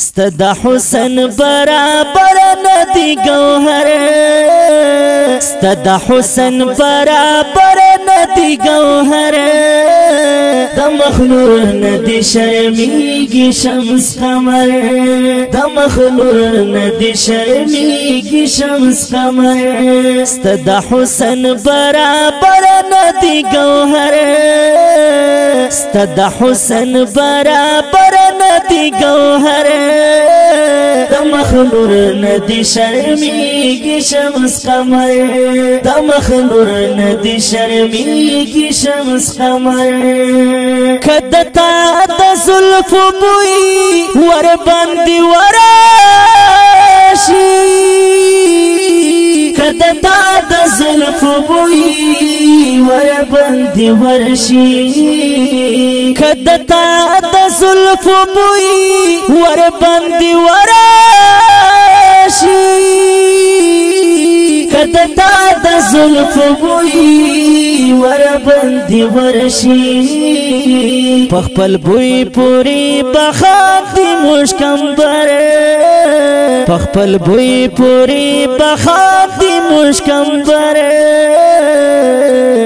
सद हुसन बराबर नदी गौहर सद हुसन बराबर नदी गौहर दमखलूर नदी शर्मी शम्स कमर दमखलूर नदी शर्मी की शम्स कमर सद हुसन बराबर नदी गौहर सद हुसन बराबर دی گوهر دمخنور ندی شرمی کی شمس قمر دمخنور ندی شرمی کی شمس قمر کدتا د زلف بوئی ور باندې ورشی کدتا د زلف بوئی دی ورشي کدتا د زلف بوي ور باندې ورشي کدتا د زلف بوي ور باندې ورشي پخپل بوي پوری بخاتي مشکم برشي پخپل بوئی پوری بخاتی مشکم بره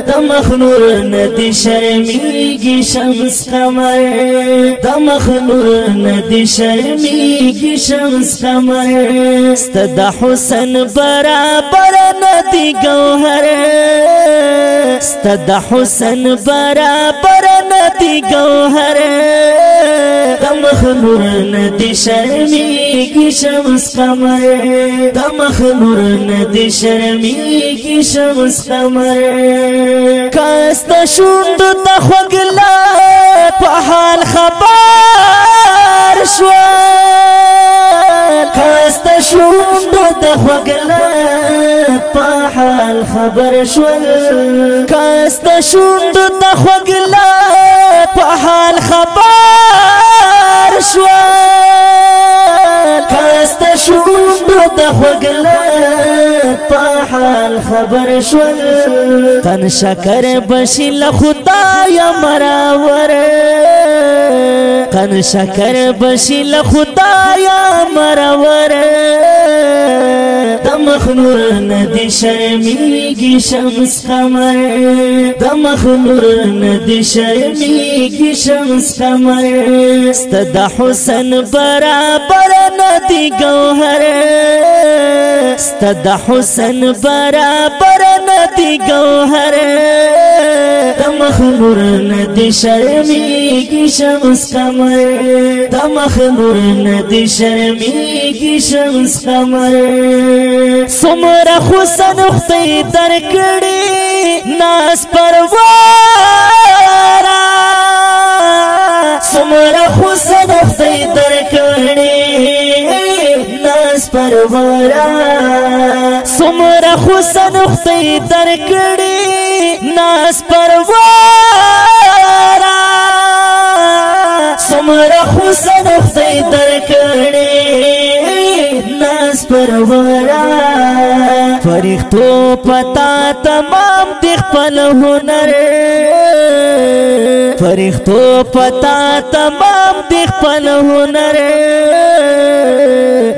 دا مخنور ندی شرمیگی شمس قمر دا مخنور ندی شرمیگی شمس قمر ستد حسن برابر ندی گوهر ستد حسن برابر ندی گوهر مخنور ندی شرمی کی شمس قمر دا مخنور ندی شرمی کی شمس قمر کاست شوند تا خوگلا په حال خبر شو کاست شوند تا خوگلا په حال خبر شو کاست شوند تا خوگلا په حال خبر شو خسته شو د خوګل په حال خبر شو تن شکر بشل خدای مراور تن شکر بشل خدای مراور مخنور ندی شرمیږي شمس قمر د مخنور ندی شرمیږي شمس قمر ستد حسن برابر ندی گوهر ستد حسن برابر ندی گوهر مخمور ندی شرمی کی شمس قمر دا مخمور ندی شرمی کی شمس قمر سمر خوصن اختی تر کڑی ناس پروارا سمر خوصن اختی تر کڑی ناس پروارا سمر خوصن اختی تر کڑی ناس پروارا پتا تمام دی خپل هنر فرښتو پتا تمام دی خپل هنر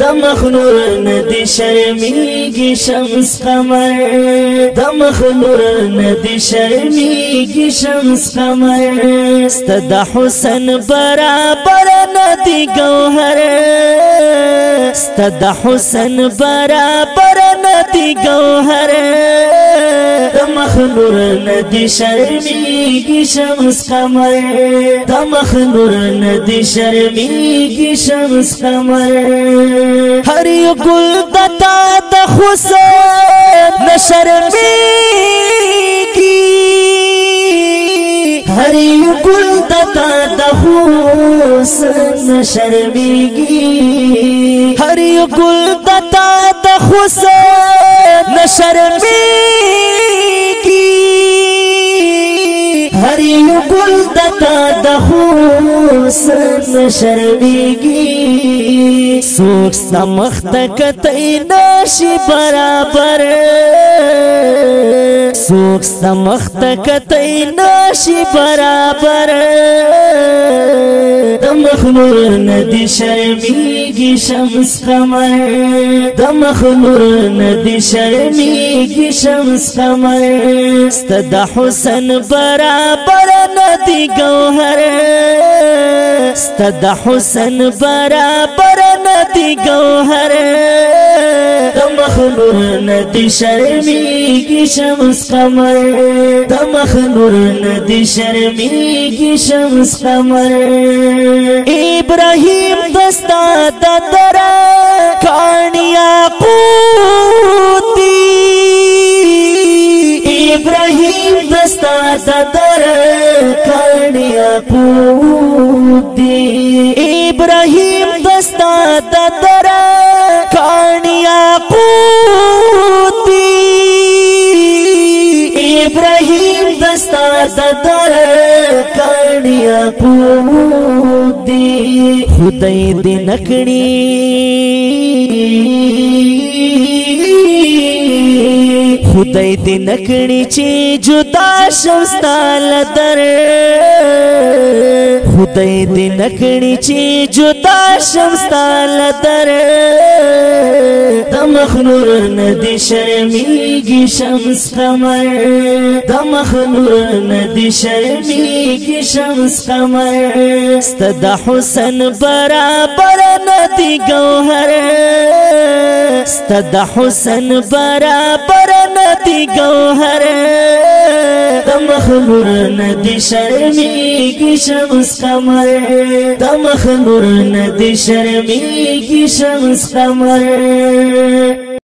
د مخنور ندی شرمېږي شمس قمر د مخنور ندی شرمېږي شمس قمر ست د حسن برابر ندی گوهر ست د حسن برابر ندی گوهر مخنور ندی شرمی کی شمس قمر دا مخنور ندی شرمی کی شمس قمر هر یو گل دتا د حسین نشرمی کی هریو گل دتا دخوس نشرمیگی هریو گل دتا دخوس نشرمیگی هریو گل تا د خور سن شرمېږي سوک سمخ تک تې نشي برابر سوک سمخ تک تې نشي برابر د مخمور ندي شرمېږي شرمیږي شمس قمر د مخلور ندی شرمی شرمیږي شمس قمر ستد حسن برابر ندی گوهر ستد حسن برابر ندی گوهر د ندی شرمی کی شمس قمر د مخلور ندی کی شمس قمر ابراہیم دستا دا ददर कणिया पूती इब्राहिम दस्ता ददर कणिया पूती इब्राहिम दस्ता ददर कणिया पूती इब्राहिम दस्ता ददर कणिया دی خدای دې نکړي خدای دې نکړي چې جدا شمستاله در خدای دې نکړي چې جدا شمستال در د مخنور ندی شرمېږي شمس قمر د مخنور ندی شرمېږي شمس قمر ستد حسن برابر ندی گوهر ستد حسن برابر ندی گوهر दमखनूर नदी शर्मी की शम्स कमर दमखनूर नदी शर्मी की शम्स कमर